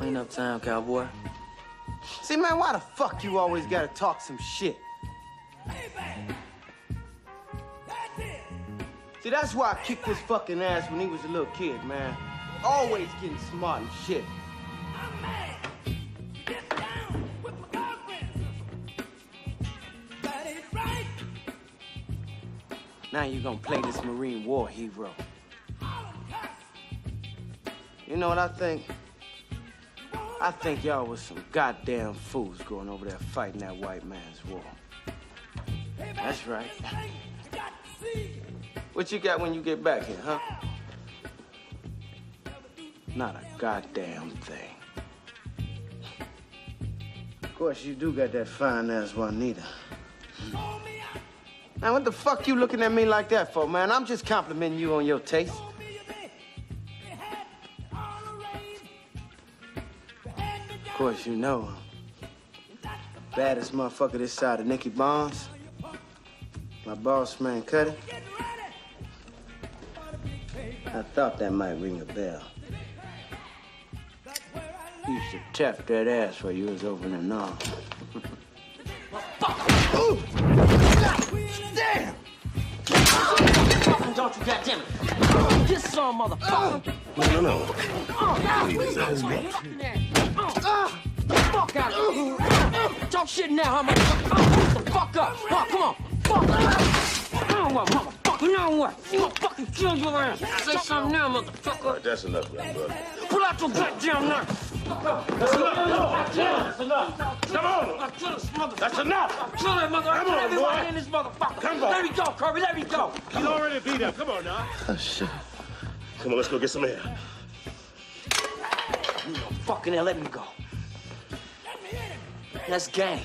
Clean up time, cowboy. See, man, why the fuck you always gotta talk some shit? See, that's why I kicked his fucking ass when he was a little kid, man. Always getting smart and shit. Now you're gonna play this Marine War hero. You know what I think? I think y'all was some goddamn fools going over there fighting that white man's war. That's right. What you got when you get back here, huh? Not a goddamn thing. Of course, you do got that fine ass Juanita. Now, what the fuck you looking at me like that for, man? I'm just complimenting you on your taste. Course, you know, him. baddest motherfucker this side of Nicky Barnes, my boss man Cutty. I thought that might ring a bell. He used to tap that ass while you was opening arms. Damn! Don't you goddamn it! Get some, motherfucker! No, no, no. Oh, Fuck out of here! Talk shit now, huh, motherfucker? Shut the fuck up! Oh, come on! Fuck! Now what, motherfucker? Now what? I'm gonna fucking kill your ass! Say something now, motherfucker! All right, that's enough, young brother. Pull out your goddamn knife! That's enough. That's enough. Come on. I'll kill this motherfucker! That's enough. Kill that motherfucker! Come on, Everybody boy. in this motherfucker! Come on. Let me go, Kirby! Let me go! He's already beat up. Come on now. Oh, shit. Come on, let's go get some air. You know, fucking hell, let me go. Let's gang.